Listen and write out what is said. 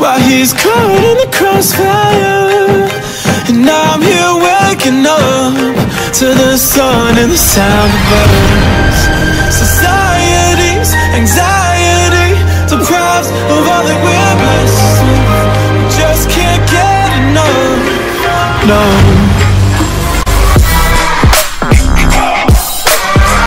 while he's caught in the crossfire. And I'm here waking up to the sun and the sound of birds. Society's anxiety deprives of all that we're blessed with. We just can't get enough. No.